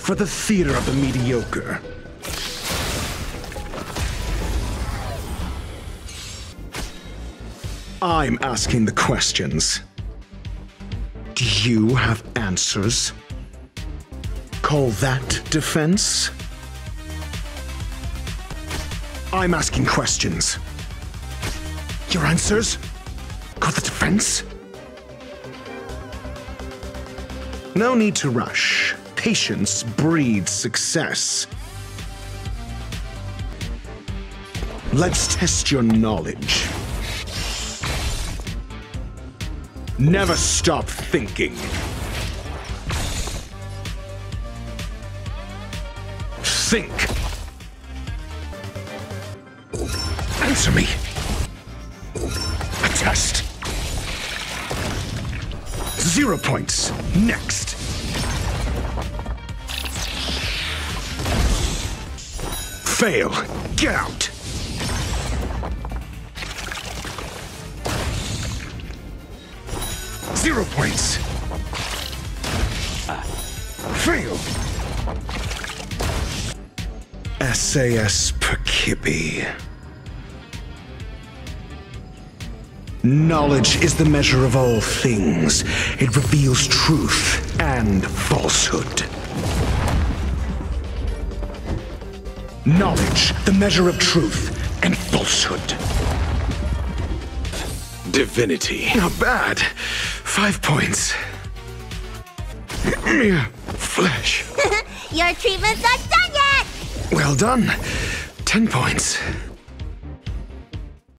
for the theater of the mediocre. I'm asking the questions. Do you have answers? Call that defense? I'm asking questions. Your answers? Call the defense? No need to rush. Patience breeds success. Let's test your knowledge. Never stop thinking. Think. Answer me. A test. Zero points. Next. Fail. Get out. Zero points. Fail. SAS Perkibi. Knowledge is the measure of all things. It reveals truth and falsehood. Knowledge, the measure of truth and falsehood. Divinity. Not bad. Five points. Mere flesh. Your treatment's not done yet! Well done. Ten points.